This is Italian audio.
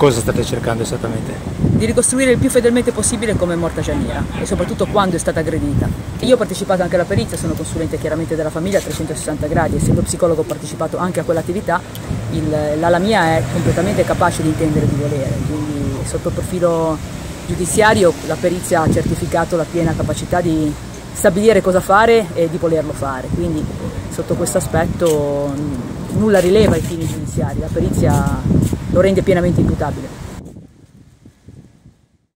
Cosa state cercando esattamente? Di ricostruire il più fedelmente possibile come è morta Gianira e soprattutto quando è stata aggredita. Io ho partecipato anche alla perizia, sono consulente chiaramente della famiglia a 360 gradi, essendo psicologo ho partecipato anche a quell'attività, l'ala mia è completamente capace di intendere di volere, quindi sotto il profilo giudiziario la perizia ha certificato la piena capacità di stabilire cosa fare e di volerlo fare, quindi sotto questo aspetto nulla rileva ai fini giudiziari, la perizia lo rende pienamente imputabile.